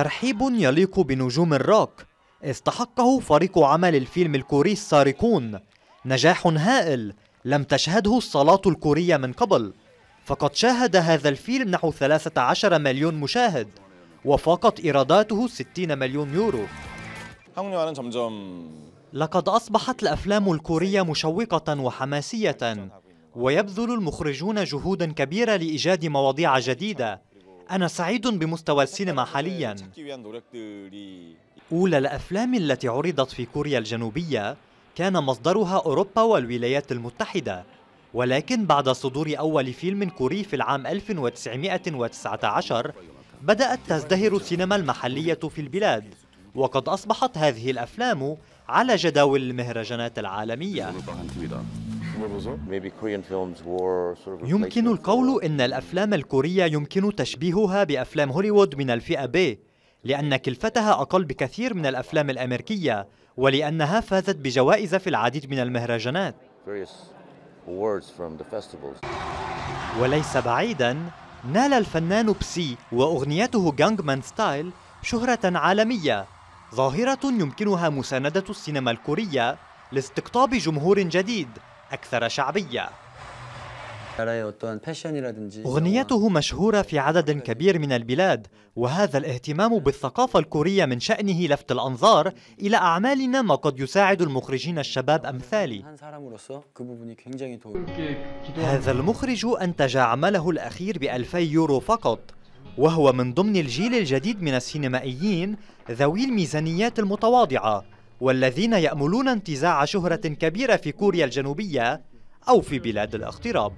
ترحيب يليق بنجوم الروك استحقه فريق عمل الفيلم الكوري السارقون. نجاح هائل لم تشهده الصالات الكورية من قبل. فقد شاهد هذا الفيلم نحو 13 مليون مشاهد وفاقت إيراداته 60 مليون يورو. لقد أصبحت الأفلام الكورية مشوقة وحماسية ويبذل المخرجون جهودا كبيرة لإيجاد مواضيع جديدة. أنا سعيد بمستوى السينما حاليا. أولى الأفلام التي عرضت في كوريا الجنوبية كان مصدرها أوروبا والولايات المتحدة ولكن بعد صدور أول فيلم كوري في العام 1919 بدأت تزدهر السينما المحلية في البلاد وقد أصبحت هذه الأفلام على جداول المهرجانات العالمية. يمكن القول إن الأفلام الكورية يمكن تشبيهها بأفلام هوليوود من الفئة ب لأن كلفتها أقل بكثير من الأفلام الأمريكية ولأنها فازت بجوائز في العديد من المهرجانات. وليس بعيدا نال الفنان بسي وأغنيته جانجنام ستايل شهرة عالمية ظاهرة يمكنها مساندة السينما الكورية لاستقطاب جمهور جديد. أكثر شعبية. أغنيته مشهورة في عدد كبير من البلاد وهذا الاهتمام بالثقافة الكورية من شأنه لفت الأنظار إلى أعمالنا ما قد يساعد المخرجين الشباب أمثالي. هذا المخرج أنتج عمله الأخير بألفي يورو فقط وهو من ضمن الجيل الجديد من السينمائيين ذوي الميزانيات المتواضعة. والذين يأملون انتزاع شهرة كبيرة في كوريا الجنوبية أو في بلاد الاغتراب